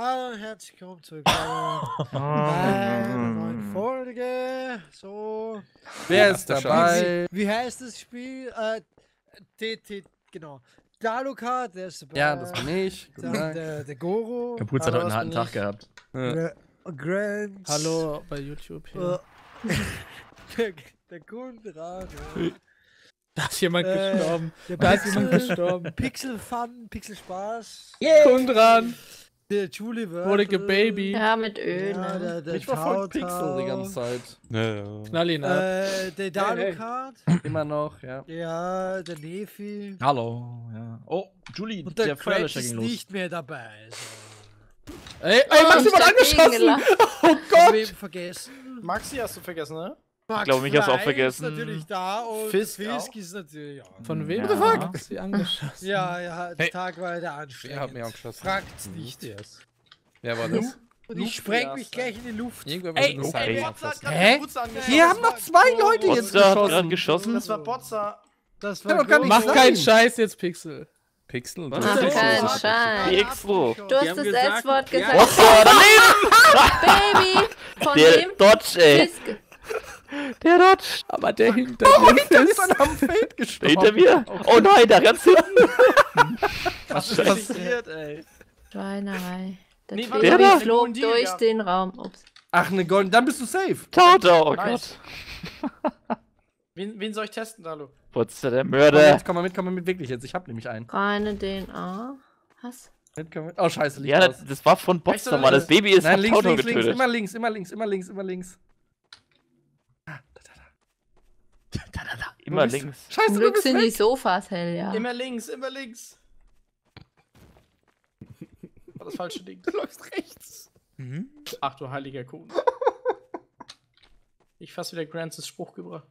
Hallo und herzlich willkommen zurück bei einer neuen Folge. So. Wer ist dabei? Wie heißt das Spiel? Äh, TT, genau. Daluka, der ist dabei. Ja, das bin ich. Dann der, der Goro. Kapuz hat heute einen harten Tag gehabt. Ja. Gra Grant. Hallo bei YouTube hier. Äh, der, der. Da ist jemand Äh, gestorben. Der Da ist jemand Pixel, gestorben. Pixel Fun, Pixel Spaß. Kundran Der Julie Wörtel. wurde gebaby. Ja, mit Öl, Ja, ne? der, der Ich war voll. Pixel die ganze Zeit. Knall ihn ab. Äh, der Dalukat. Immer noch, ja. Ja, der Nefi. Hallo. Ja. Oh, Julie, Und der, der Feuerlöscher ist ging los. nicht mehr dabei. So. Ey, ey, Oh, Max ich jemand hab angeschossen! Oh Gott! vergessen? Maxi hast du vergessen, ne? Max glaub, mich hast du auch vergessen. Ist natürlich da und Fisk Fisk, auch? ist natürlich auch. Von wem Ja. the fuck? Sie angeschossen? Ja, ja, der Hey. Tag war der Der anstrengend. hat mich auch geschossen. Fragt's nicht. Yes. Wer war das? Und ich spreng mich gleich in die Luft. Irgendwer Ey, ey, ey, Hä? angeschossen. Wir haben noch zwei Leute jetzt Botza hat geschossen. geschossen. Das war Botza. Das war. Mach Nein. keinen Scheiß jetzt, Pixel. Pixel. Was? Mach keinen. Die Expo. Du hast das S-Wort gesagt. Botza daneben! Baby! Von Der wem? Dodge, ey. Der Dodge. Aber der hinter mir ist am Feld gestorben. Hinter mir. Oh nein, da ganz hinten. Was ist passiert, ey? Schweinerei. Der Nee, der da? Flog durch gehabt. den Raum. Ups. Ach, ne Golden, dann bist du safe. Tauter, oh Nice. Gott. Wen, wen soll ich testen, Dalu? Botza, der Komm, Mörder. mit, komm mal mit, komm mal mit, wirklich jetzt. Ich hab nämlich einen. Reine DNA. Was? Komm. Oh, scheiße, Ja, das, das war von oder Mann. Das? Baby ist Nein, links, Tauter links, links, getötet. immer links, immer links, immer links, immer links. Immer bist- links. Scheiße, du Glück bist sind die weg. Sofas hell, ja. Immer links, immer links. War das falsche Ding. Du läufst rechts. Ach du heiliger Kuhn. Ich fast wieder Grants Spruch gebracht.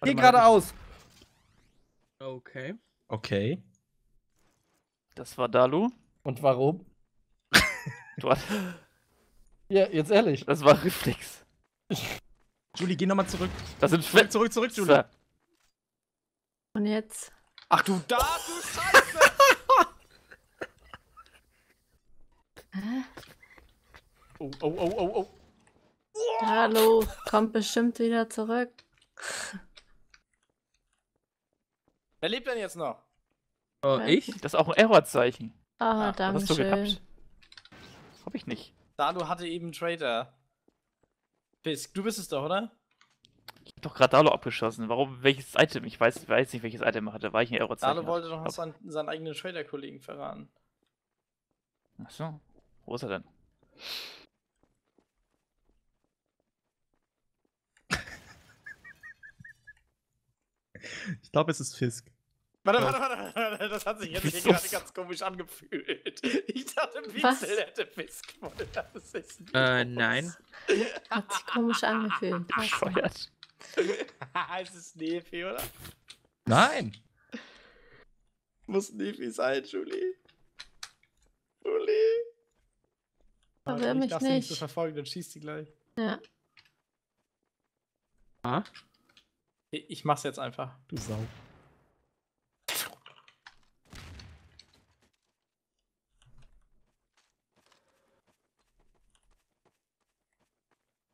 Geh geradeaus. Okay. Okay. Das war Dalu. Und warum? Du hast, Ja, jetzt ehrlich. das war Reflex. Julie, geh nochmal zurück. Das sind Zurück, zurück, zurück, Julie. Flitzer. Und jetzt? Ach du da, du Scheiße! Hä? Oh, oh, oh, oh, oh. Hallo, kommt bestimmt wieder zurück. Wer lebt denn jetzt noch? Oh, ich? Das ist auch ein Errorzeichen. Ah, Ah, danke hast du schön. gehabt? Hab ich nicht. Dalu hatte eben Trader. Fisk, du bist es doch, oder? Ich hab doch gerade Dalu abgeschossen. Warum? Welches Item? Ich weiß, weiß nicht, welches Item er hatte. War ich ein Errorzeichen? Dalu wollte doch noch seinen, seinen eigenen Trader-Kollegen verraten. Achso. Wo ist er denn? Ich glaube, es ist Fisk. Warte, warte, warte, warte, das hat sich jetzt hier gerade ganz komisch angefühlt. Ich dachte? Pixel hätte Fisk. Das ist Äh, nein. Hat sich komisch angefühlt. Was? Bescheuert. es ist Nefi, oder? Nein. Muss Nefi sein, Julie. Julie. Verwirr ich mich darf sie nicht so nicht. verfolgen, dann schießt sie gleich. Ja. Ah? Ich ich mach's jetzt einfach. Du Sau.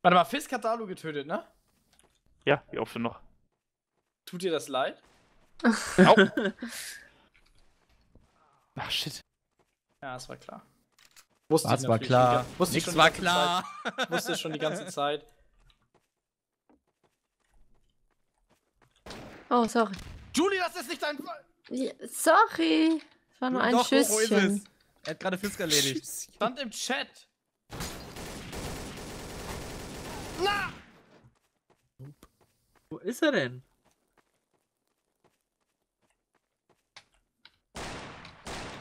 Warte mal, Fisk hat Dalu getötet, ne? Ja, wie oft denn noch? Tut dir das leid? Au. Ach, shit. Ja, das war klar. Wusste Was ich war klar? die gan- Wusste Nix schon die war ganze klar. Zeit. Wusste es schon die ganze Zeit. Oh, sorry. Julie, das ist nicht dein Fall! Ja, sorry. Das war nur ein Doch, wo ist Schüsschen. es? Er hat gerade Fisk erledigt. Stand im Chat. Wo ist er denn?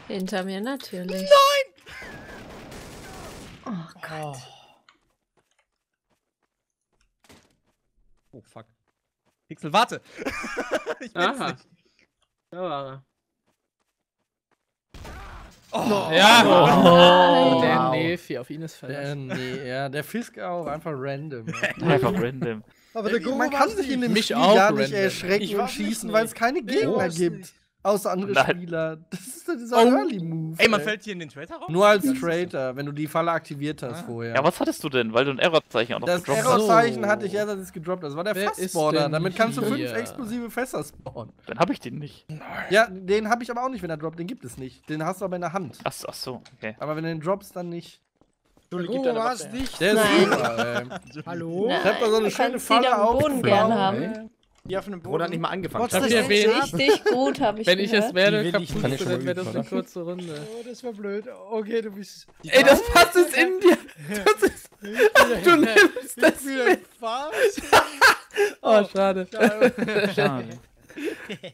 Hinter mir natürlich. Nein! Oh Gott. Oh, fuck. Pixel, warte. ich bin's Aha. nicht. Da war er. Oh. Ja. Nein. Der Wow. Nefi, auf ihn ist verlassen. Der, nee, ja, der Fisk auch, einfach random. Einfach random. Aber der Goro Man kann sich in nicht. dem Mich Spiel auch gar nicht random. erschrecken und schießen, weil es keine Gegner gibt. Außer andere Nein. Spieler. Das ist dachte, dieser Oh. Early Move. Ey, man fällt hier in den Traitor raus? Nur als Traitor, wenn du die Falle aktiviert hast Ah. vorher. Ja, was hattest du denn? Weil du ein Errorzeichen auch noch das gedroppt hast. Errorzeichen So. hatte ich erst, als es gedroppt. Das war der Fassspawner. Damit kannst du fünf hier? explosive Fässer spawnen. Dann habe ich den nicht. Ja, den habe ich aber auch nicht, wenn er droppt. Den gibt es nicht. Den hast du aber in der Hand. Ach, so, ach so, okay. Aber wenn du den droppst, dann nicht. Juli, gib Oh, deine nicht? Der ist Nein. super, ey. Hallo? Ich hab da so eine du schöne Falle am Boden aufgebaut, gern ey. haben. Die auf dem Bruder hat Boden. nicht mal angefangen. What's das wen? Richtig gut, habe ich Wenn ich gehört. es wäre, Die will ich kaputt, nicht. dann wäre das eine kurze Runde. Oh, das war blöd. Okay, du bist. Ey, das passt es in dir. Das ist, du nimmst das Ich mit. was? Oh, schade. Schade.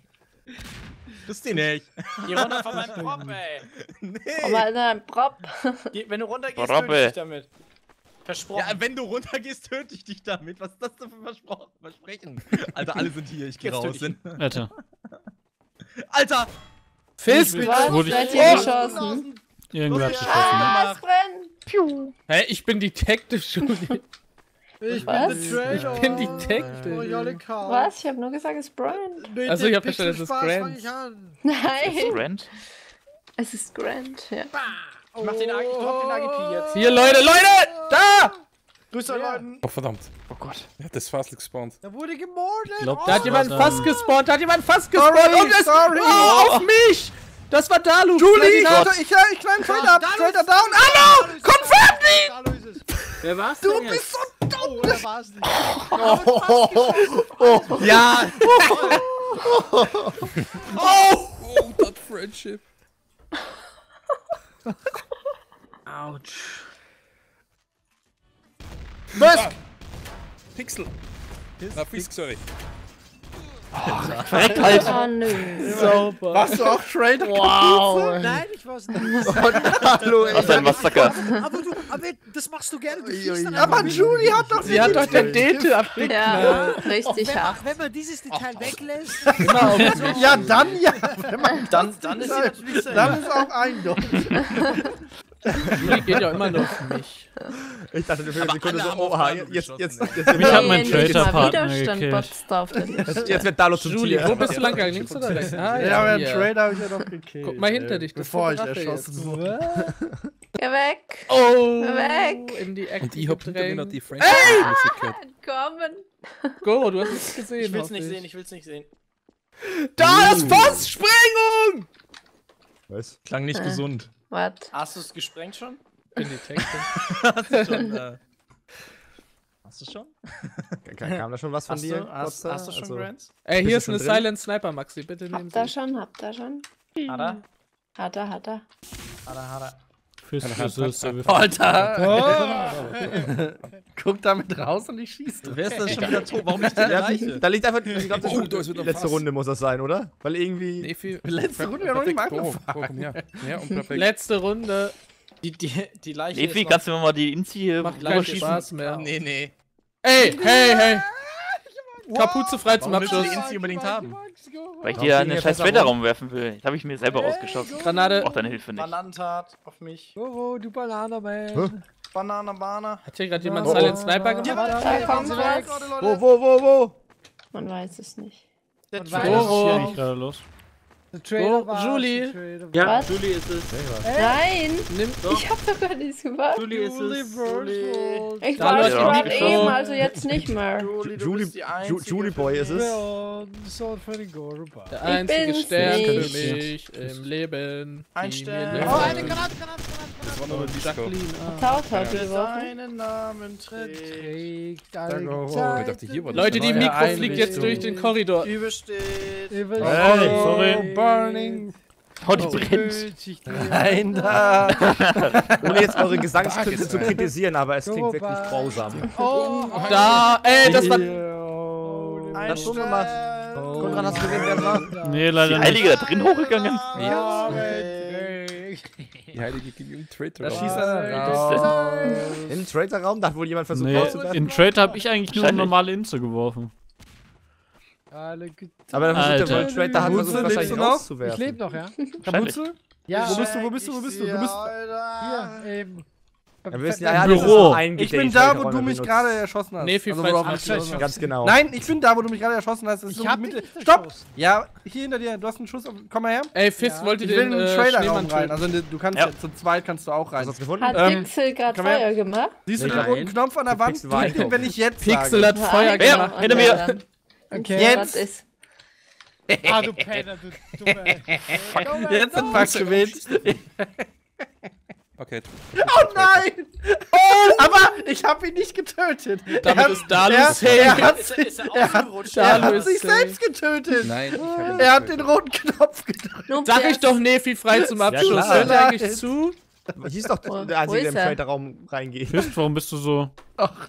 Das die nicht. Geh runter von meinem Prop, ey. Komm mal in einen Prop. Wenn du runtergehst, töte ich dich damit. Versprochen. Ja, wenn du runtergehst, töte ich dich damit. Was ist das denn für Verspro Versprechen? Alter, alle sind hier. Ich geh raus. töte ich Alter, Alter! Was? Wurde ich- Seid Oh! geschossen? irgendwer hat geschossen. Ah, es brennt. Hä, ich bin Detective, Julie. Ich Was? bin Trader. Ich bin Detective. Oh. Was? Ich habe nur gesagt, es ist Brian. Mit Also, ich hab verstanden, es ist Grant. fang ich an. Nein, Grant? es ist Grant, ja. Ich mach den, AG ich drop den AGP jetzt. Hier, Leute, Leute! Da! Grüß euch, Ja. Leuten. Oh verdammt, Oh Gott. er hat das Fast gespawnt. Da wurde gemordet. Glaubt Da hat jemand fast gespawnt, da hat jemand fast gespawnt Sorry, und es sorry. oh, auf mich! Das war Dalu! Julie, Platinat. ich, ich, ich kleinen Traitor ab. Traitor down. Hallo! Confirm me! Wer war's Du jetzt? bist so Oh, er war es nicht. Ja! Oh, that friendship. Autsch. Was? Pixel. Na, Fisk, sorry. Verreckt halt! Oh nö. Sauber. Warst du auch Traitor? Wow. Nein, ich war's nicht. Hallo, ey. Was ein Massaker. Aber du, aber das machst du gerne. Du dann Aber. Julie hat doch Sie hat doch den Dete abgeknallt. Ja, richtig hart. wenn man dieses Detail weglässt, mich. Ja, dann ja. Wenn man Dann, dann ist safe. dann ist auch eindeutig. Julie geht ja immer nur auf mich. Ich dachte für eine Sekunde so, oha, jetzt, jetzt, ey. jetzt, Mich hat mein Widerstand gekillt. jetzt wird Dalo zum Julie, Tier. wo bist du lang gegangen? Links oder rechts? Ah, Ja, aber den hier. Trader habe ich ja noch gekillt. Guck mal hinter ey, dich, das Bevor ich erschossen jetzt. wurde. Geh weg. Oh, Weg. in die Ecke Und ich hab hinter mir noch die Friendship-Musik gehört. Entkommen. Go, du hast es gesehen. Ich will's nicht sehen, ich will's nicht sehen. Da ist Fass! Sprengung! Was? Klang nicht Äh. gesund. Was? Hast du es gesprengt schon? Bin Detective. Hast du schon, äh, Hast du schon? Kam, da schon was von Hast dir? du, hast, hast du schon Also- Grants? Ey, hier ist eine drin? Silent Sniper, Maxi. Bitte nehmen Habt ihr Sie. schon, habt ihr schon? Hat er? Hat er, hat er. Hat er, hat er. Fürs Füße. Alter! Guck damit raus und ich schieß drauf. wärst dann schon wieder tot. Warum nicht die Leiche? Da liegt einfach, ich glaube, das Oh, ist ist wieder letzte Fass. Runde muss das sein, oder? Weil irgendwie. Nee, viel. Letzte Runde ja noch nicht mal. Oh, angefangen. oh. Ja, perfekt. Letzte Runde. Die, die, die Leiche Levi, ist kannst du mir mal die Inzi hier Macht keinen? Spaß mehr. Nee, nee. Ey, hey, hey. Kapuze frei zum Warum Abschluss. die Inzi unbedingt haben? Weil ich Warum dir einen hier scheiß Fässer Trader-Raum werfen will. Das habe ich mir selber rausgeschossen. Granate. Brauch deine Hilfe nicht. Bananentat auf mich. Oh, du Bananaman. Hä? Banane, Banane. Hat hier gerade jemand Oh. Silent Sniper gemacht? Was. Wo, wo, wo, wo? Man weiß es nicht. Der Und Was weiter. ist hier eigentlich gerade los? Oh, war's, Julie. Ja, Was? Julie ist es. Nein! Nimm Ich hab doch gar nichts gemacht. Julie ist es. Universal. Ich war es gerade eben, also jetzt nicht mehr. Julie, du Julie, bist die Ju, Julie Boy ist es. Der einzige Stern nicht. für mich im Leben. Ein Stern. Oh, eine Granate, Granate, Das ein Disco. Ah. Die seinen Namen trägt. Trägt Danke, oh, ich dachte, hier war Leute, die Mikro fliegt jetzt durch den Korridor. Übersteht. Über- Hey, sorry. Burning. Oh, die brennt. Sich Nein, da. Ohne jetzt eure Gesangskünste zu kritisieren, aber es klingt wirklich grausam. Oh, Da, ey, das war. Ein Das schon gemacht. Konrad, hast du gesehen, wer es war? Nee, Die leider nicht. Heilige da drin hochgegangen? Ja, Die heilige Gillian Traitor. Da Raum. schießt er raus. Im Traitor-Raum, da hat wohl jemand versucht Nee, rauszuwerfen. in Trade habe ich eigentlich nur Wahrscheinlich. normale Inze geworfen. Aber dann versucht der wohl Traitor hat versucht wahrscheinlich noch? Ich rauszuwerfen. lebe noch, ja? Kapuze? Ja. Wo bist du, wo bist du, wo bist du? Du bist Hier, eben. Wir wissen Ja, ja, Büro. Ich bin da, wo du mich gerade erschossen hast. Nee, viel Also, geschossen Ganz genau. Nein, ich bin da, wo du mich gerade erschossen hast. Das ist Ich so hab Mitte. Stopp! Ja, hier hinter dir. Du hast einen Schuss. Komm mal her. Ey, Fist, Ja. wollt ihr Ich will den in den äh, Schneemann rein. töten? Also du kannst Ja. ja. zu zweit kannst du auch rein. Hast du gefunden? Hat Ähm, Pixel gerade. Feuer gemacht? Siehst du den roten Knopf an der Wand? Drück den, wenn ich jetzt Pixel hat Feuer gemacht. hinter mir. Okay. Jetzt. Was ist? Ah, du Penner, du dumme. Jetzt sind wir gewinnt. Okay. Oh nein! Oh, aber ich habe ihn nicht getötet. Damit er, ist Dalu er, safe. er hat, Ist ist er er hat, er hat sich safe. selbst getötet. Nein, ich habe Er hat den roten Knopf gedrückt. Sag ich doch Nefi frei zum Abschluss. klar. Hört er eigentlich zu? Hier ist doch Einzige, der ist im er? Trader-Raum reingeht. Fist, warum bist du so?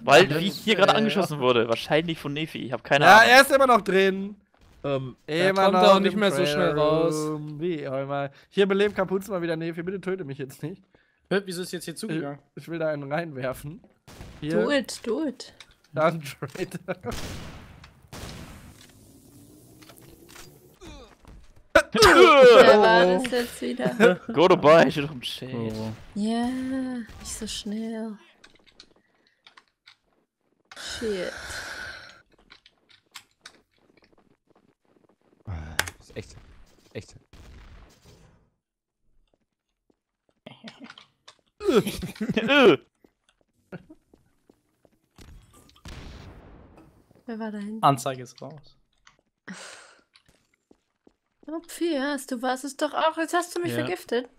Weil wie ich hier gerade Ja, angeschossen wurde. Wahrscheinlich von Nefi. Ich habe keine Ja, Ahnung. er ist immer noch drin. Ähm, Immer kommt noch auch nicht mehr so schnell raus. Wie auch immer. Hier belebt Kapuzen mal wieder. Nee, bitte töte mich jetzt nicht. Wieso ist jetzt hier Ich, zugegangen? ich will da einen reinwerfen. Do Hier, it, do it. da ein Trader. Wer war das jetzt wieder? Go to buy, steht doch im Chat. Oh. Ja, nicht so schnell. Shit. Das ist echt. Echt. Äh, Wer war da hinten? Anzeige ist raus. Oh, Piers, du warst es doch auch. Jetzt hast du mich Ja. vergiftet.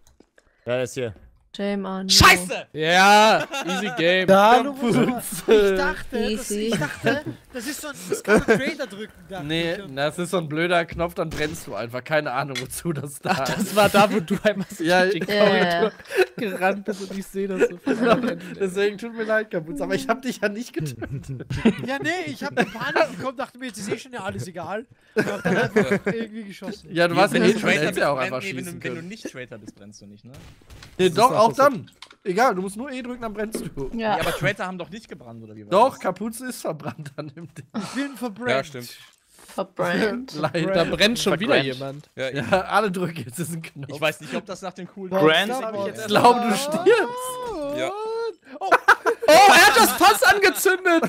Ja, das hier. Shame on you. Scheiße! Ja, easy game. Da, du Ich dachte, das, Easy. ich dachte, das ist so ein, das kann man Trader drücken. dachte Nee, ich. Das ist so ein blöder Knopf, dann brennst du einfach. Keine Ahnung, wozu das da ist. Das war da, wo du einmal so Ja, die Ja, Korridor gerannt bist und ich sehe das so. Deswegen tut mir leid, Kapuz, aber ich hab dich ja nicht getötet. Ja, nee, ich habe Panik bekommen, dachte mir, jetzt ist eh schon ja alles egal. Und hab dann einfach irgendwie geschossen. Ja, du warst ja schon, Traitor ja auch einfach nee, wenn, schießen du, wenn du nicht Traitor bist, brennst du nicht, ne? Nee, Das doch, auch dann. Egal, du musst nur E drücken, dann brennst du. Ja. Ja, aber Traitor haben doch nicht gebrannt, oder wie war Doch, das? Kapuze ist verbrannt an dem Ding. Ich bin verbrannt. Ja, stimmt. Verbrannt. Leider. Da brennt schon wieder jemand. Ja, Ja, alle drücken, jetzt ist ein Knopf. Ich weiß nicht, ob das nach dem coolen hab ich jetzt Ich glaube, du stirbst. ja. Oh, er hat das Fass angezündet!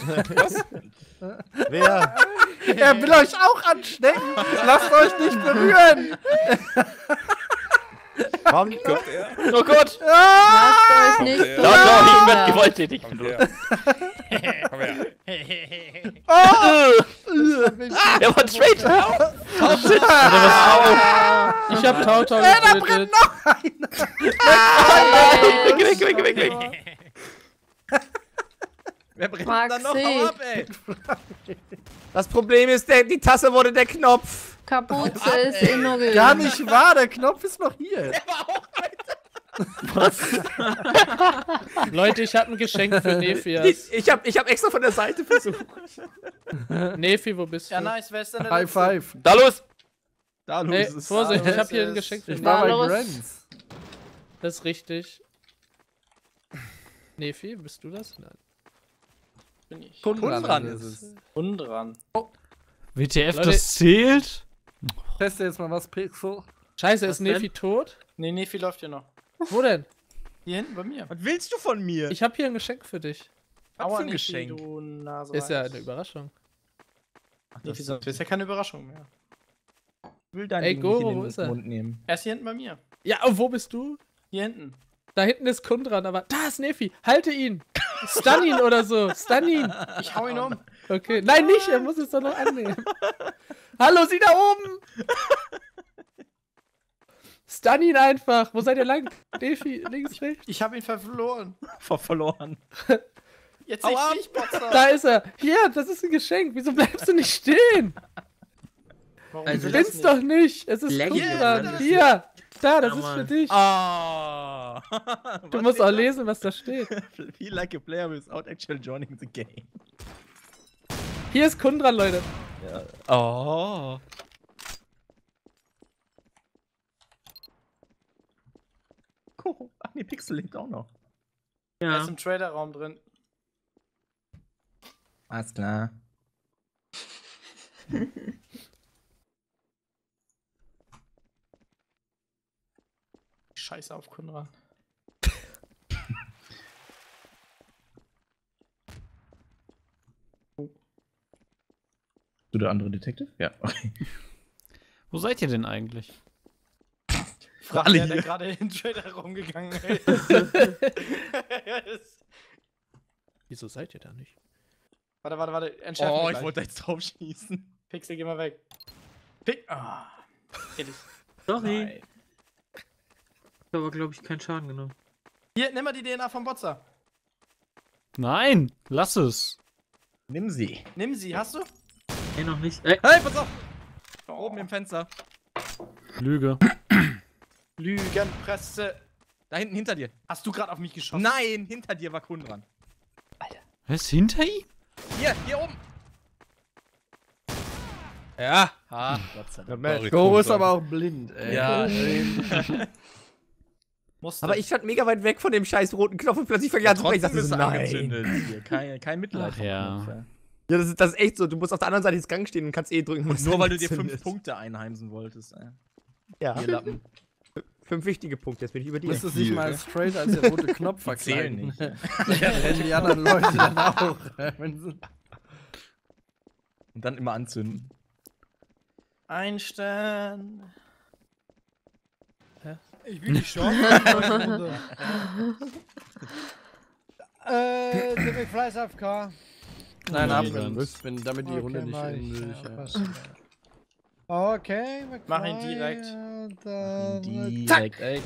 Wer? Er will euch auch anstecken. Lasst euch nicht berühren. Warum? Kommt er? Oh Gott! Lasst euch nicht. Da, da, ich berühren. werd gewalttätig. Kommt Nur. her. Komm her. Er war Traitor! Ich hab Tautau getötet. Weg, weg, weg, weg, weg! Wer brennt dann noch? Hau ab, ey! Das Problem ist, der, die Tasse wurde der Knopf. Kapuze ist ignoriert. Gar nicht wahr, der Knopf ist noch hier. Leute, ich hab ein Geschenk für Nefi. Ich, ich habe ich hab extra von der Seite versucht. Nefi, wo bist du? Ja, nice, wer ist denn der High Letzte? five. Da los! Da, los. Hey, ist- Vorsicht, ich hab hier ein Geschenk für Ich war bei. Grants. Das ist richtig. Nefi, bist du das? Nein. Bin ich. Kundran ist es. Undran. WTF, Leute- das zählt? Teste jetzt mal was, Pixel. Scheiße, Was ist Nefi tot? Nee, Nefi läuft hier noch. Wo denn? Hier hinten bei mir. Was willst du von mir? Ich hab hier ein Geschenk für dich. Was Aua, für ein Nefi, Geschenk? du Nase Ist ja eine Überraschung. Nefi, sonst ist ja keine Überraschung mehr. Ich will dein Ey, Goro, wo ist er? Mund nehmen. Er ist hier hinten bei mir. Ja, und wo bist du? Hier hinten. Da hinten ist Kundran, aber da ist Nefi. Halte ihn. Stun ihn oder so. Stun ihn. Ich hau ihn um. Okay. Nein, nicht. Er muss es doch noch annehmen. Hallo, sie da oben. Stun ihn einfach. Wo seid ihr lang? Nefi, links, rechts. Ich hab ihn verloren. Ver verloren. Jetzt Hau ich dich, Potzer. Da ist er. Hier, das ist ein Geschenk. Wieso bleibst du nicht stehen? Warum Also Du spinnst doch nicht. Es ist Kundran. mir. Hier. Da, das Ja, ist für dich. Ah. Du musst auch lesen, was da steht. Feel like a player without actually joining the game. Hier ist Kundran, Leute. Oh. Cool. Ach nee, Pixel lebt auch noch. Er Ja. ist im Trader-Raum drin. Alles klar. Scheiße auf Kunran. Der andere Detective? Ja, okay. Wo seid ihr denn eigentlich? Frag alle der, der gerade in den Trader rumgegangen ist. Wieso seid ihr da nicht? warte, warte, warte. Entschärf Oh, ich gleich. wollte jetzt drauf schießen. Pixel, geh mal weg. Pick. Ah. Sorry. Nein. Ich habe aber, glaube ich, keinen Schaden genommen. Hier, nimm mal die DNA vom Botzer. Nein, lass es. Nimm sie. Nimm sie, hast du? Nee, noch nicht. Ey, Hey, pass auf! Oh. Oben im Fenster. Lüge. Lügenpresse. Da hinten hinter dir. Hast du gerade auf mich geschossen? Nein, hinter dir war Kunden dran. Was hinter ihm? Hier, hier oben. Ja. Ha, Gott sei Dank. Mensch. Goro ist aber auch blind, ey. Ja, Musste. Aber ich stand mega weit weg von dem scheiß roten Knopf und plötzlich ich an zu sprechen. Ich dachte so, nein. Kein, kein Mitleid. Ach ja. Ja, das ist, das ist echt so. Du musst auf der anderen Seite des Gangs stehen und kannst eh drücken. Und nur weil du dir fünf. Punkte einheimsen wolltest. Ey. Ja, Lappen. fünf wichtige Punkte. Jetzt bin ich über Du dir. musstest dich mal straight als der rote Knopf Zählen verkleiden. nicht. Ja, rennen die anderen Leute dann auch. Sie- Und dann immer anzünden. Ein Stern. Ich bin geschossen. äh, der McFly ist AFK. Nein, ab, wenn, damit die Runde nicht ja, ja. passt. Okay, McFly. Mach ihn direkt. Dann, Direkt. Ey,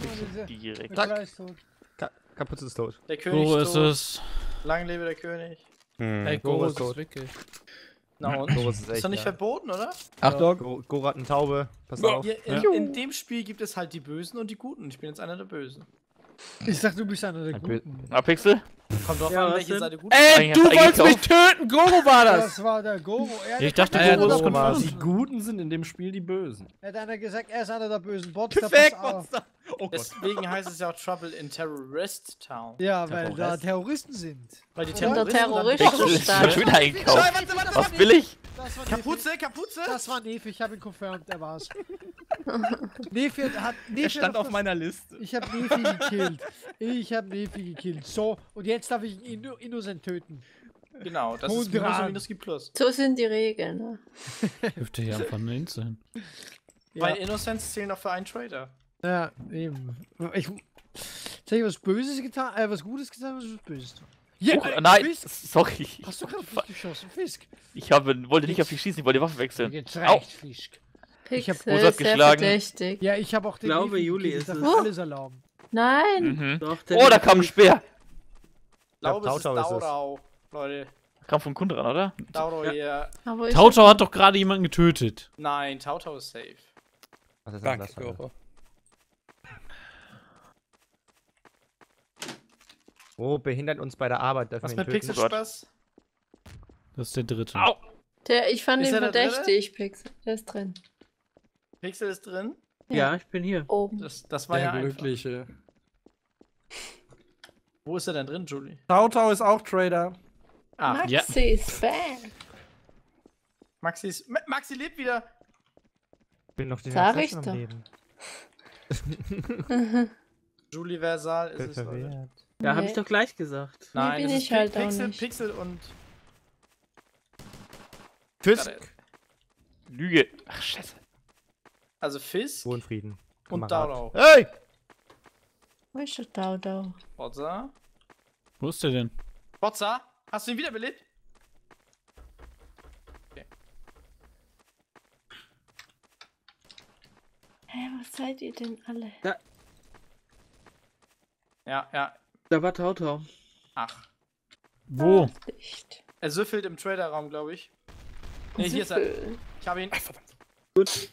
Direkt. Ist tot. Ka Kaputt ist tot. Der König Wo ist ist tot. es? Lang lebe der König. Ey, Goro Goro ist tot. ist wirklich. Na und? Goro ist es Ist echt. doch nicht ja. verboten, oder? Achtung. Goro, Goro hat eine Taube. Pass auf. Hier, in, in dem Spiel gibt es halt die Bösen und die Guten. Ich bin jetzt einer der Bösen. Ich dachte, du bist einer der Guten. Na, Pixel? Kommt drauf Ja, an, welche? Seite gut Ey, du wolltest mich töten! Goro war das! Das war der Goro. Er Ich dachte, hat Goro ist der confirmed. Die Guten sind in dem Spiel die Bösen. Er hat einer gesagt, er ist einer der bösen Bots. da Perfekt, pass auf. Monster. Oh. Deswegen heißt es ja auch Trouble in Terrorist Town. Ja, weil da Terrorist. Terroristen sind. Weil die Terroristen Terrorist dann- ist stark. Schon wieder eingekauft. warte, warte, Was will ich? Das war Kapuze, Kapuze! Das war Nefi, ich habe ihn confirmed, er war's. Nefi hat. Nefi Er stand hat auf meiner Liste. Ich habe Nefi gekillt. Ich habe Nefi gekillt. So, und jetzt darf ich ihn Inno Innocent töten. Genau, das Hund ist Minus und Minus gibt Plus. So sind die Regeln. Ne? Dürfte hier einfach ein Int sein. Weil Innocents zählen auch für einen Trader. Ja, eben. Ich. Soll ich was Böses getan? Äh, was Gutes getan? Was Böses getan? Ja, Oh, äh, nein, Fisk. sorry. Hast du gerade mich geschossen? Fisk. Ich habe, wollte nicht auf dich schießen, ich wollte die Waffe wechseln. Jetzt reicht, Fisk. Pixel Mozart ist sehr geschlagen. verdächtig. Ja, ich habe auch den glaube, Nefi Juli ist Ich es. darf alles erlauben. Nein, Mhm. Doch, Oh, da kam ein Speer. Glaube, es ist Tautau ist es. Daurau. Leute, Kam vom Kunden ran, oder? Daurau Ja. ich Tautau hat doch gerade jemanden getötet. Nein, Tautau ist safe. Was ist Danke, das? Oh, behindert uns bei der Arbeit. Dürfen Was mit ihn töten? Pixelspaß? Das ist der dritte. Au. Der, ich fand Ist ihn er verdächtig, Pixel. Der ist drin. Pixel ist drin. Ja, ich bin hier. Oben. Das, das war Der ja einfach. Glückliche. Wo ist er denn drin, Julie? Tautau ist auch Trader. Ah, Ja. Maxi ist bad. Maxi ist. Ma- Maxi lebt wieder! Ich bin noch die Sag ganze ich Zeit doch. am Leben. Julie Versal ist Bin es, Leute. Ja, habe Nee. ich doch gleich gesagt. Nee, Nein, bin es ich halt auch Pixel, nicht. Pixel und. Fisk. Lüge. Ach, scheiße. Also Fisk Ruhe in Frieden. und. Daurau. Hey! Wo ist der Tautau? Botza. Wo ist der denn? Botza, hast du ihn wiederbelebt? Hä, was seid ihr denn alle? Ja, ja. Da war Tautau. Ach. Wo? Er süffelt im Traderraum, glaube ich. Nee, hier ist er. Süffel. Ich habe ihn.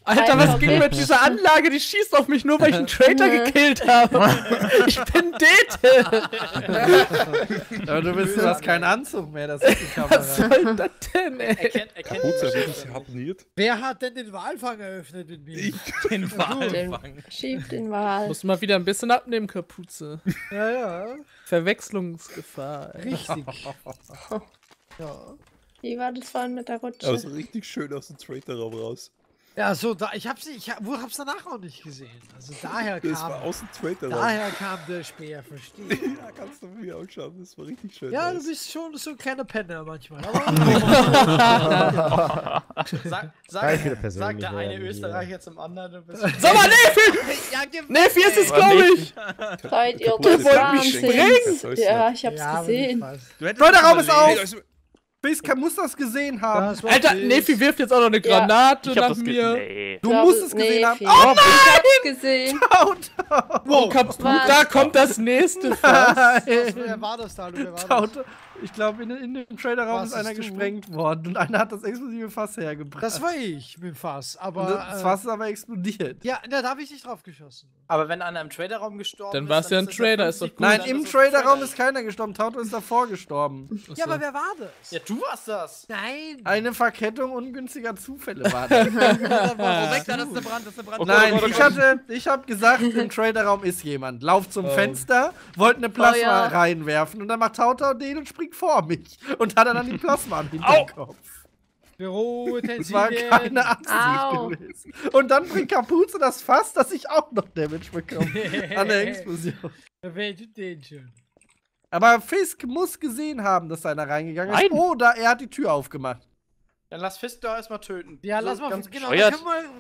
Alter, was ging mit dieser Anlage? Die schießt auf mich nur, weil ich einen Traitor gekillt habe. Ich bin Dete. Aber du bist, du hast keinen Anzug mehr, das ist die Was Kamera. soll das denn, ey? Er kennt, er kennt Kapuze, sie harponiert. Wer hat denn den Walfang eröffnet mit mir? Den Den, Walfang. schieb den Wal. Muss mal wieder ein bisschen abnehmen, Kapuze. Ja, ja. Verwechslungsgefahr. ey. Richtig. ja. Wie war das vorhin mit der Rutsche? Aber so richtig schön aus dem Trader-Raum raus. Ja, so, da, ich hab's ich hab, wo hab's danach auch nicht gesehen. Also daher Das war kam, außen Twitter. daher kam der Speer, verstehe. Ja, kannst du mir anschauen. Das war richtig schön. Ja, du nice. bist schon so ein kleiner Penner manchmal. Aber Sag, Kann ich wieder sag, sag der eine. Österreicher zum anderen, du bist. Sag mal, Nefi! Ja, Nefi ist es, nicht. ich! Seid ihr Kaputt, des das wollte mich soll's Ja, ich hab's ja, gesehen. Du Leute, Raum ist auf! Fiska muss das gesehen haben. Das Alter. Nefi wirft jetzt auch noch eine Ja. Granate hab nach das mir. Nee. Du musst es gesehen nee, haben. Oh, Ich hab's gesehen. Oh, kaputt. Was? Da kommt das nächste Fass. Wer war das da? Wer war das? Ich glaube, in, in dem Traderraum ist einer du? gesprengt worden und einer hat das explosive Fass hergebracht. Das war ich mit dem Fass, aber. und das äh, Fass ist aber explodiert. Ja, da habe ich nicht drauf geschossen. Aber wenn einer im Traderraum gestorben Dann ist, war's ja ein Trader, ist doch Sekunden, Nein, dann im es Traderraum Trader. ist keiner gestorben. Tauto ist davor gestorben. Ja, aber wer war das? Ja, du warst das. Nein! Eine Verkettung ungünstiger Zufälle war das. Oh, weg da, das ist eine Brand, das ist eine Brand. Nein, ich hatte, ich habe gesagt, im Traderraum ist jemand. Lauf zum Fenster, wollte eine Plasma ja. reinwerfen und dann macht Tauto den und springt vor mich und hat dann, dann die Plasma am Hinterkopf. Büro, Das war keine. Absicht gewesen. Und dann bringt Kapuze das Fass, dass ich auch noch Damage bekomme an der Explosion. Wer tut den schon? Aber Fisk muss gesehen haben, dass da einer reingegangen ist. Nein. Oder er hat die Tür aufgemacht. Dann lass Fisk da erstmal töten. Ja, So lass mal, ganz genau, können wir,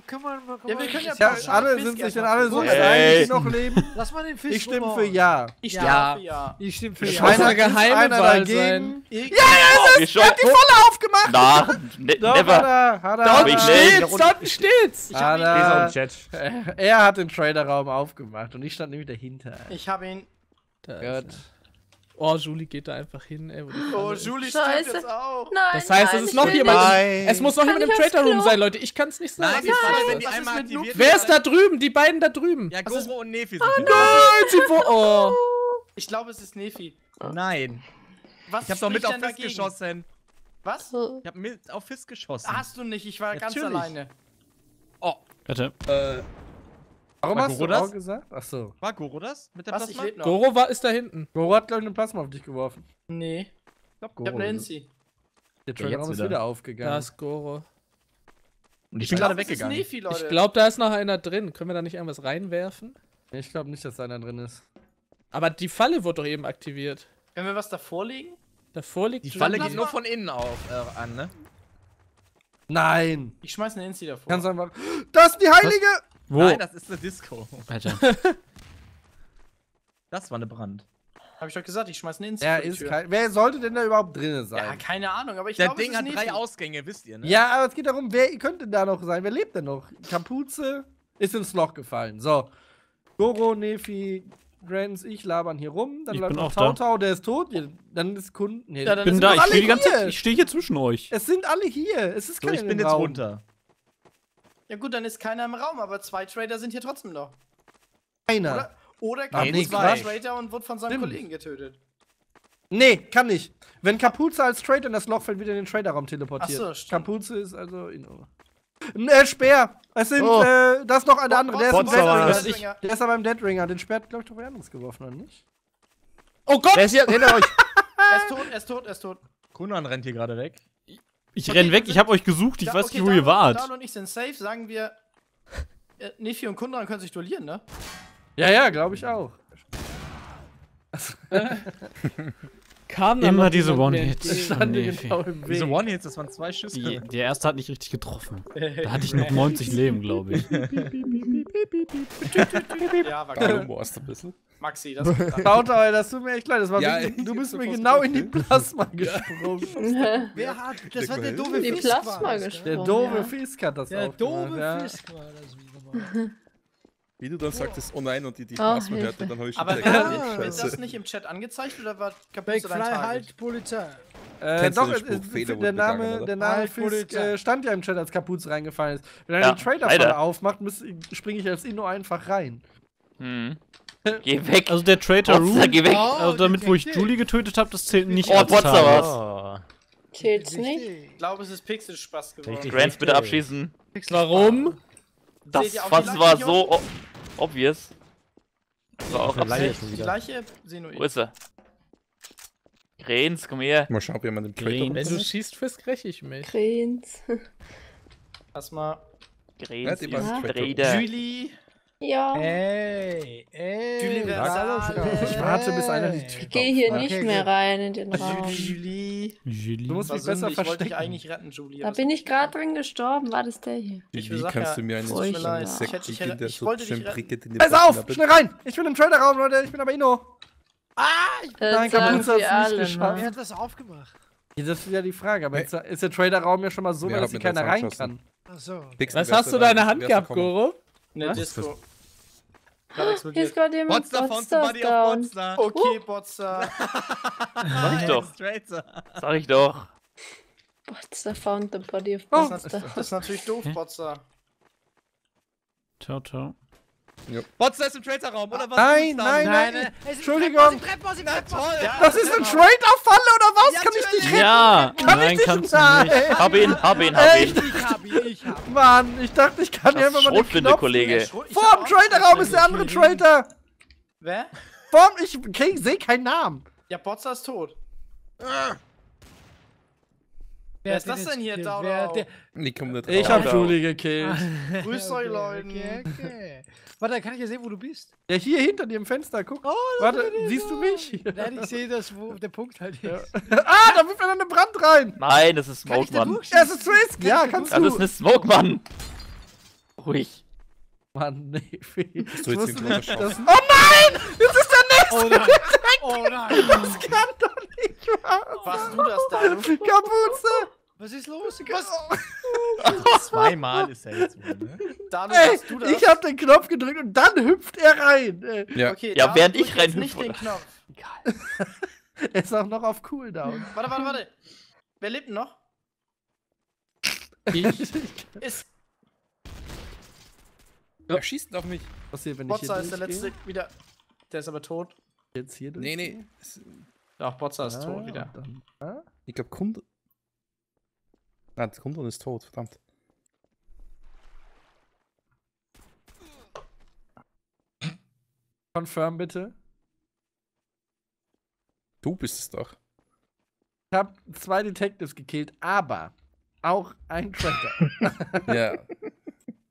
können wir, können Ja, wir können ja Ja, alle Fisk sind sich dann alle so einig, die noch leben. Lass mal den Fisch Ich stimme für Ja. Ich Ja. stimme Ja. für ja. Ich stimme für Ja. Einer eine ist geheime einer dagegen. sein. Ich, Geschossen. er hat die Volle aufgemacht! Na, ne, Doch, hat never. er, hat er. Da unten ich steht's, da unten steht's! Ich hab Hat ihn, er, Chat. er hat den Traderraum aufgemacht und ich stand nämlich dahinter. ich hab ihn. Da ist Gott. Oh, Julie geht da einfach hin, ey. wo die Oh. Julie Scheiße. stirbt jetzt auch. Nein, Das heißt, nein, es ist noch jemand. Nein. Es muss noch Kann jemand im Trader Room sein, Leute. Ich kann's nicht sagen. Nein, warte, wenn die einmal mit aktiviert? Wer ist da drüben? Die beiden da drüben. Ja, Goro und Nefi sind Nein, sie wo Oh. Ich glaube, es ist Nefi. Nein. Was Ich hab doch mit auf Fist geschossen. Was? So. Ich hab mit auf Fist geschossen. Hast du nicht, ich war ganz Natürlich. alleine. Warte. Warum War hast Goro du auch das? gesagt? Achso. War Goro das? Mit der Was? Ich Plasma? Goro war, ist da hinten. Goro hat, glaube ich, eine Plasma auf dich geworfen. Nee, Ich glaube, ich hab eine Insi. Der Ja, Traderraum jetzt ist wieder. wieder Da aufgegangen. ist Goro. Und ich bin gerade weggegangen. Nefi, Leute. Ich glaube, da ist noch einer drin. Können wir da nicht irgendwas reinwerfen? ich glaube nicht, dass da einer drin ist. Aber die Falle wurde doch eben aktiviert. Wenn wir was davor legen? Davor liegt Die. Falle geht nur von innen auf, äh, an, ne? Nein! Ich schmeiß eine Insi davor. Ganz einfach. Das ist die Heilige! Wo? Nein, das ist eine Disco. Alter. Das war eine Brand. Hab ich doch gesagt, ich schmeiß eine Insi Er ist kein. Wer sollte denn da überhaupt drin Ja, sein? keine Ahnung, aber ich Der glaube, Ding es hat drei. Ausgänge, wisst ihr, ne? Ja, aber es geht darum, wer könnte da noch sein? Wer lebt denn noch? Kapuze ist ins Loch gefallen. So. Goro, Nefi, Grants, ich labern hier rum. Dann Ich läuft bin noch auch da. Tautau, der ist tot. Ja, Dann ist Kunden. Nee, Ja, dann bin da, ich stehe die ganze hier. Zeit, ich stehe hier zwischen euch. es sind alle hier. Es ist So, keiner ich bin jetzt Raum. runter. Ja gut, dann ist keiner im Raum, aber zwei Trader sind hier trotzdem noch. Keiner. Oder, oder Kapuze war Quatsch. Trader und wurde von seinem Stimmt. Kollegen getötet. Nee, kann nicht. Wenn Kapuze als Trader in das Loch fällt, wird er in den Traderraum teleportiert. Ach so, stimmt. Kapuze ist also in. Äh, Speer! Es sind, Oh. äh, das ist noch eine andere. Der der ist aber im Deadringer. Den Speer hat, glaube ich, doch wer anderes geworfen, oder nicht? Oh Gott! Wer ist hier hinter euch? Er ist tot, er ist tot, er ist tot. Kunan rennt hier gerade weg. Ich Okay, renn weg, ich sind- hab euch gesucht, ich Ja, weiß okay, nicht, wo ihr wart. Dalu und ich sind safe, sagen wir. Äh, Nefi und Kundran können sich duellieren, ne? Ja, ja, glaube ich auch. Kam da Immer diese One-Hits. genau. Diese One-Hits, das waren zwei Schüsse. Die, der erste hat nicht richtig getroffen. Da hatte ich noch 90 Leben, glaube ich. Ja, war klar. Morst ein bisschen. Maxi, das war ey, das tut mir echt leid. Das war Ja, wirklich, ich du bist mir genau in die gedacht. Plasma gesprungen. Wer hat. Das hat der doofe Die Fisk Plasma war das, gell? gesprungen. Der doofe ja. Fisk hat das Der doofe ja. Fisk war das wieder mal. Wie du dann sagtest, oh nein, und die, die Oh, Plasma Hilfe. hörte, dann habe ich schon Aber Ah, Scheiße. das nicht im Chat angezeigt oder war dein Target? halt Polizei. Äh, doch, Spruch? der Name, begangen, der Name Fisk äh, stand ja im Chat, als Kapuze reingefallen ist. Wenn er Ja, den Trader voll aufmacht, springe ich als Inno einfach rein. Hm. Geh weg. Also der Traitor Room, geh weg. Oh, also damit, wo ich. Julie getötet habe, das zählt nicht Oh, als Potzer war's. Oh. Zählt's nicht? Ich glaube, es ist Pixel-Spaß geworden. Richtig. Grants bitte abschießen. Warum? Das Leiche war so obvious. Das war auch Leiche Die wieder. gleiche Senoid. Wo ist er? Grens, komm her. Mal schauen, ob jemand im. Traitor Wenn du schießt, frisk räche ich mich. Grens beiden Traitor. Trader. Julie. Ja, Ey, ey. Wer. Ich warte, bis einer die. Tür ich gehe hier aufmacht. nicht Okay, mehr rein in den Raum. Julie. Julie. Du musst mich besser ich wollte dich verstecken. eigentlich retten, Julie. Da bin ich gerade drin gestorben. War das der hier? Ich Wie kannst ja, du mir einen es leid. Sekt Ich hätte- ich ich so wollte dich schön retten. prickelt in den Pass auf, hat? schnell rein! Ich bin im Trader-Raum, Leute, ich bin aber Inno. Das Nein, sagen Kapuze sie hat's alle, nicht Wer ne? hat das aufgemacht? Ja, das ist ja die Frage, aber jetzt ist der Trader-Raum ja schon mal so, Wer dass hat hier keiner rein kann. Achso. Fix, Was wer hast du da deine? Hand Wer gehabt? Goro? Was? Disco. Gerade Hier ist explodiert. gerade jemand Monster found Monsters somebody auf. Monster. Okay, Botzer. Sag ich doch. Sag ich doch. Monster found the body of Oh. Monster. Das ist natürlich doof, Botzer. Ciao, ciao. Monster ist im Traitor-Raum, oder was? Nein, nein, nein. Nein, Entschuldigung. Das ist eine Trader-Falle oder was? kann ich dich retten? Ja, nein, dich kannst du Nein. nicht. Hab ihn, hab ihn, hab ihn. Ich hab ihn, ich hab ihn. Mann, ich dachte, ich kann ja Das einfach mal den Knopf... Kollege. Ich Vor dem auch Trader-Raum ist der andere. Trader. Wer? Vor dem... Ich okay, sehe keinen Namen. Ja, Botzer ist tot. Wer ist das den denn hier, der- Nee, komm nicht Ich hab. Julie gekillt. Grüß euch, Leute. Okay, okay. Warte, kann ich ja sehen, wo du bist? Ja, hier hinter dir im Fenster, guck. Oh, da Warte, siehst du mich? Nein, ich sehe das, wo der Punkt halt ist. ah, da wirft einer eine Brand rein. Nein, das ist Smoke, Mann. Ja, es ist Risk. Ja, kannst Das du. ist eine Smoke, Mann. Ruhig. Mann, nee. du Ich jetzt den dass... Oh nein! Das ist der nächste! Oh nein! Oh nein! Das kann doch nicht wahr Warst du das da? sein. Kapuze! Was ist los? Was? Zweimal ist er jetzt wohl, ne? Danu, Ey, du das? ich hab den Knopf gedrückt und dann hüpft er rein. Ey, Ja, Okay, Ja, während ich reinhüpfe, nicht den? Knopf. Er ist auch noch auf Cooldown. Warte, warte, warte. Wer lebt denn noch? Ist er schießt auf mich. Was hier, wenn Botzer ich ist hier der letzte wieder. Der ist aber tot. Jetzt hier Nee, durchgehe? nee. es- Doch, Botzer ist Ah, tot wieder. dann- ah? Ich glaube, Kunde. Nein, der Kunde ist tot, verdammt. Confirm bitte. Du bist es doch. Ich hab zwei Detectives gekillt, aber auch ein Tracker. Ja.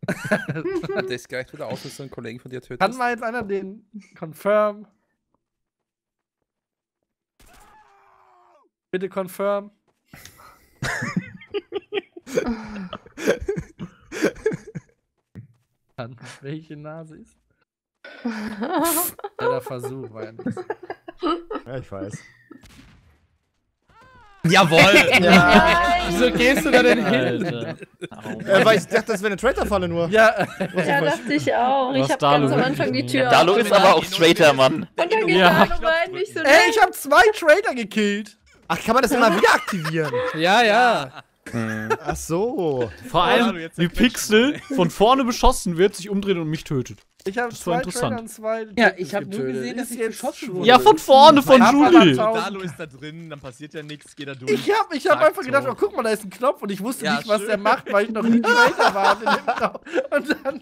Und der ist gleich wieder aus, dass du einen Kollegen von dir tötest. Kann mal jetzt einer den Confirm? Bitte Confirm. An welche Nase ist? Ja, der Versuch war ja nichts. Ja, ich weiß. Jawohl! Nein! Wieso gehst du da denn hin? Äh, weil ich dachte, das wäre eine Traitor-Falle nur. Ja, Ja, dachte ich auch. Ich Was habe Dalu ganz am. Anfang die Tür Dalu auf. ist aber auch Straighter, Mann. Und dann geht Ja. Dalu rein, nicht so ey, ich hab zwei Trader gekillt. Ach, kann man das immer wieder aktivieren? Ja, ja. Ach so. Vor allem, wie. Pixel von vorne beschossen wird, sich umdreht und mich tötet. Ich habe Das war zwei interessant. Trader und zwei Ja, ich hab nur gesehen, dass ich geschossen wurde. Ja, von vorne, von tausend- Dalu ist da drin, dann passiert ja nichts, geht er durch. Ich hab, ich hab einfach gedacht, oh guck mal, da ist ein Knopf und ich wusste Ja, nicht, was schön. der macht, weil ich noch nie Trader war in dem Knopf. Und dann,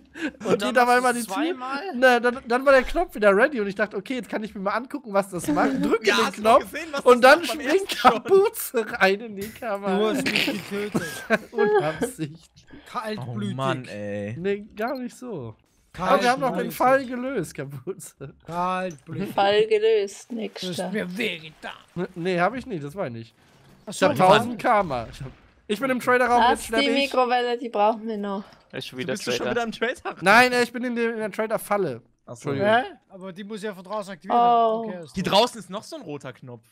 und dann geht auf machst einmal du die Tür. Na, dann, dann war der Knopf wieder ready und ich dachte, okay, jetzt kann ich mir mal angucken, was das macht. Drücke Ja, den du Knopf gesehen, und dann springt? Kapuze rein in die Du Kamera. hast mich getötet. Unabsicht. Kaltblütig. Oh Mann, ey. Nee, gar nicht so. Aber wir haben noch den Fall gelöst, Kapuze. Kaltblütig. Fall gelöst. Du hast Nächster. mir wehgetan. Nee, hab ich nicht, das war ich nicht. Ich Achso, hab 1000 Karma. Ich, hab, ich bin im Traderraum, jetzt Das die ich. Mikrowelle, die brauchen wir noch. Ist schon Du wieder bist du schon wieder im Trader? Nein, ey, ich bin in, der- in der Trader-Falle. Achso. Hä? Aber die muss ja von draußen aktiviert Oh. werden. Okay, ist tot. draußen ist noch so ein roter Knopf.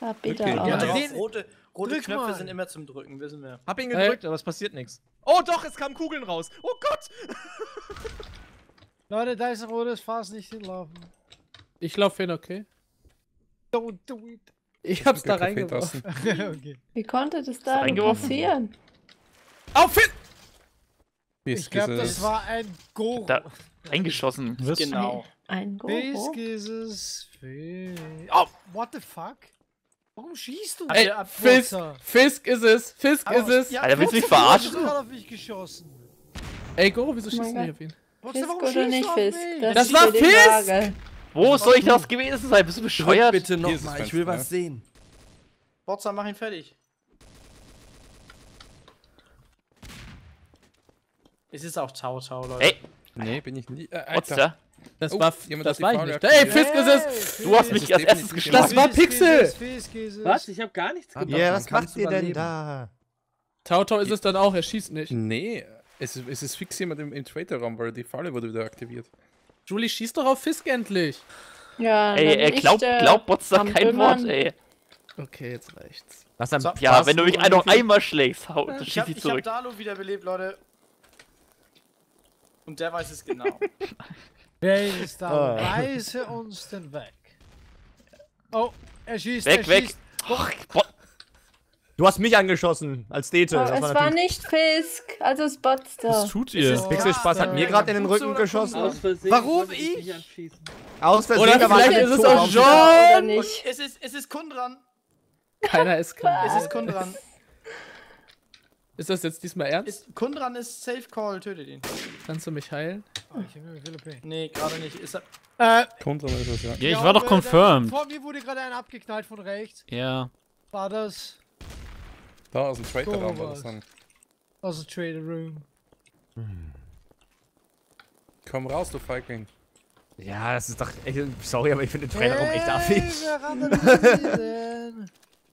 Ah, bitte Okay. Ja, Ja, rote rote drück Knöpfe mal. sind immer zum Drücken, wissen wir. Hab ihn Hey. gedrückt, aber es passiert nichts. Oh doch, es kamen Kugeln raus. Oh Gott! Leute, da ist ein rotes Fass, nicht hinlaufen. Ich lauf hin, okay? Don't do it. Ich hab's da reingeworfen. okay. Wie konnte das da passieren? Auf hin! Ich glaube, das war ein Goro. Da- Eingeschossen. Was? Genau. Ein ist es. Fisk. Auf! What the fuck? Warum schießt du? Ey, der Fisk? Fisk ist es, Fisk Aber- ist es. ja, Alter, willst du mich verarschen? gerade auf mich geschossen. Ey, Goro, wieso Oh schießt du nicht auf ihn? Fisk oder nicht Fisk? Das steht war Fisk! Wo soll ich das gewesen sein? Bist du bescheuert? bitte Hier ist nochmal, das ich will Fenster, was sehen. Botzer, mach ihn fertig. Es ist auch Tau Tau, Leute. Ey, Nee, bin ich nie. Äh, Alter. da? Das Oh, war, das war ich nicht. Ey. Fisk ist es! Du hast mich als erstes geschlagen. Das war Pixel! Was? Ich hab gar nichts Ah, gemacht. Ja, was macht ihr denn da? Tautau ist es dann auch, er schießt nicht. Nee, es ist, es ist fix jemand im, im Traitor-Raum, weil die Falle wurde wieder aktiviert. Julie, schieß doch auf Fisk endlich! Ja, Ey, er ich glaubt, der glaubt Bots da kein. Wort, ey. Okay, jetzt reicht's. Was dann? So, Ja, wenn du mich noch einmal schlägst, hau, Ich schieß hab, ich ich hab zurück. Dalu wiederbelebt, Leute. Und der weiß es genau. Wer ist da? Ah. Weise uns den weg. Oh, er schießt, Weg, er weg. schießt. Bot, Du hast mich angeschossen als Dete. Oh, Das es war nicht Fisk, also Was Spotster. tut ihr? Pixel Spaß hat mir gerade in den Rücken geschossen. Aus Versehen. Warum ich? Aus Versehen. Oder vielleicht ich ist es auch nicht? es ist, es ist Kundran. Keiner ist klar. Es ist Kundran. Ist das jetzt diesmal ernst? Ist, Kundran ist Safe Call, tötet ihn. Kannst du mich heilen? Oh, ich hab nur Philippinen. Nee, gerade nicht. Ist er, Äh, Kontra ist das, ja. Ja, ich war doch confirmed. Vor mir wurde gerade einer abgeknallt von rechts. Ja. War das Da aus dem Traitor-Raum war das dann. aus dem Trader Room? Komm raus, du Feigling. Ja, das ist doch. Echt, sorry, aber ich finde den Trailer auch echt Hey, affig.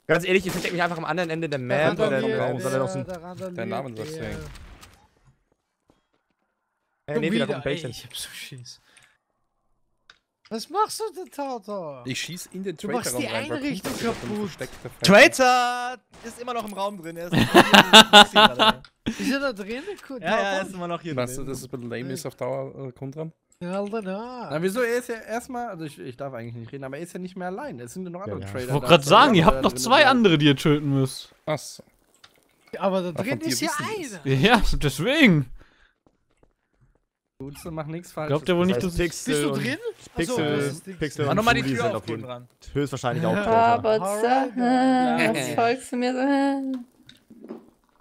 Ganz ehrlich, ich verstecke mich einfach am anderen Ende der? Map oder Randaliert warum soll er noch so ein. Dein Name der. sagen. Hey, nee, wieder wieder, kommt ein ey, ich hab so Schiss. Was machst du denn, Tata? Ich schieß in den Du machst die rein, weil Einrichtung kaputt. Traitor ist immer noch im Raum drin. Er ist. Ist er da drin? Ja, ja, er ist immer noch hier Weißt du, drin. dass es ein bisschen lame ist auf Dauer äh, Kontran? Alter, na. Wieso? Er ist ja erstmal, also ich, ich darf eigentlich nicht reden, aber er ist ja nicht mehr allein. Es sind ja noch andere ja. Trader. Ich wollte gerade sagen, ihr habt noch zwei andere, die ihr töten müsst. Achso. Aber da drin ist ja einer. Ja, deswegen. Gut, so mach nichts falsch. Glaubt ihr wohl nicht, Das dass. Pixel Bist du drin? Pixel, Achso. Pixel Mach nochmal die Tür auf, auf jeden Kundran. höchstwahrscheinlich auch. Alright, Jetzt folgst du mir so.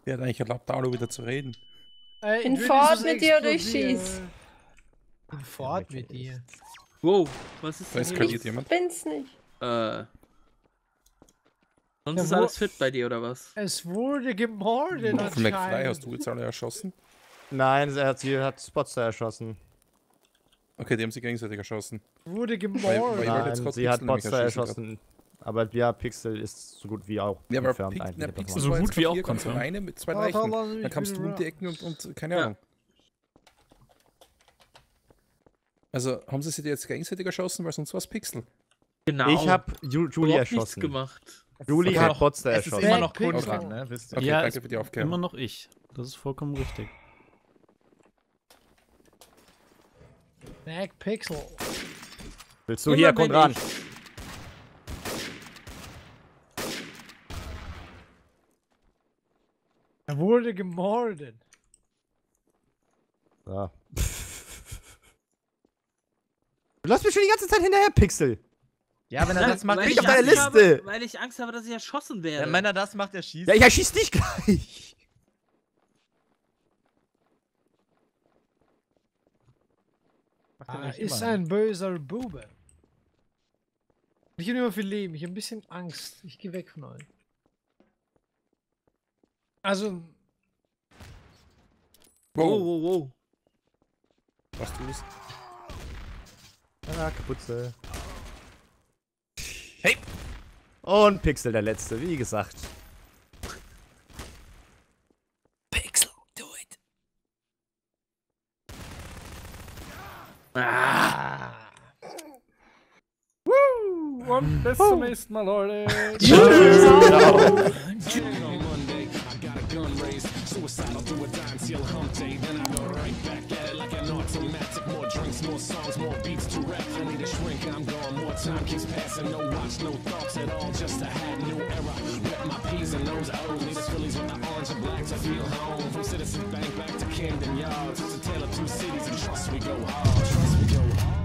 Der hat eigentlich erlaubt, Dauer wieder zu reden. Ich will Fort mit dir oder ich schieß? Fort mit dir. Wow, was ist Da denn hier eskaliert los? jemand. Bin's nicht. Äh. Sonst Ja, ist alles fit bei dir, oder was? Es wurde gemordet Von McFly hast du jetzt alle erschossen? Nein, er hat, sie hat Spotster erschossen. Okay, die haben sich gegenseitig erschossen. Wurde gemordet. Nein, sie hat Pixel nämlich Potster erschießen erschossen. Aber ja, Pixel ist so gut wie auch Ja, confirmed Pix, na, Pixel. So gut wie auch confirmed. alleine mit zwei Leichen. Dann kamst du um die Ecken und, und keine Ja. Ahnung. Also, haben sie sich jetzt gegenseitig erschossen, weil sonst war es Pixel. Genau. Ich habe Ju Julie erschossen. gemacht. Julie Okay. hat Potster Es ist erschossen. immer noch Pixel. Kundran, ne? Wisst ihr. Okay, ja, danke für die Aufklärung. immer noch ich. Das ist vollkommen richtig. Mac Pixel. Willst du Immer hier, komm ran. ich. Er wurde gemordet. Ja. Du läufst mir schon die ganze Zeit hinterher, Pixel. Ja, wenn er das macht, weil ich auf deiner Angst Liste. Habe, weil ich Angst habe, dass ich erschossen werde. Ja, wenn er das macht, er schießt. Ja, ich erschieß dich gleich. Er Ah, ist immer. ein böser Bube. Ich habe immer viel Leben. Ich habe ein bisschen Angst. Ich gehe weg von euch. Also, wow, Wow, wow, wow. was du bist. Ah, Kaputze. Hey! Und Pixel der letzte, wie gesagt. Pixel, do it. Und bis zum nächsten Mal, Leute. Suicidal through a dime till hump day. Then I go right back at it like an automatic. More drinks, more songs, more beats to rap. I need a shrink, I'm gone. More time keeps passing. No watch, no thoughts at all. Just a hat, new era. With my P's and O's. I only the Phillies with the orange and black to feel home. From Citizen Bank back to Camden Yards. It's a tale of two cities, and trust we go hard. Trust we go hard.